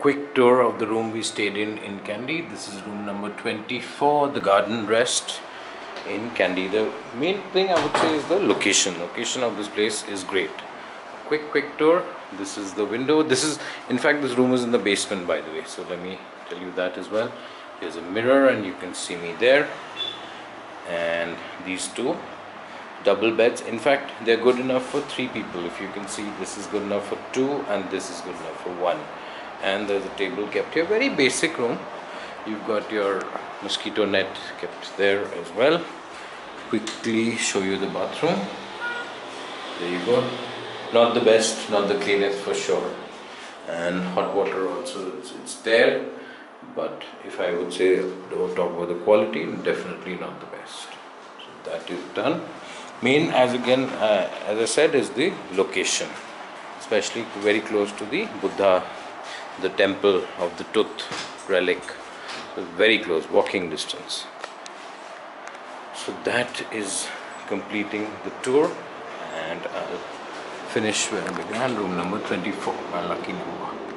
quick tour of the room we stayed in in Kandy. This is room number 24, the garden rest in Kandy. The main thing I would say is the location. Location of this place is great. Quick, quick tour. This is the window. This is, in fact, this room is in the basement, by the way. So let me tell you that as well. There's a mirror, and you can see me there. And these two double beds. In fact, they're good enough for three people. If you can see, this is good enough for two, and this is good enough for one. And there's a table kept here. Very basic room. You've got your mosquito net kept there as well. Quickly show you the bathroom. There you go. Not the best, not the cleanest for sure. And hot water also, it's, it's there. But if I would say, don't talk about the quality, definitely not the best. So that is done main as again uh, as I said is the location especially very close to the Buddha the temple of the tooth relic very close walking distance. So that is completing the tour and I'll finish where I began room number 24 my lucky number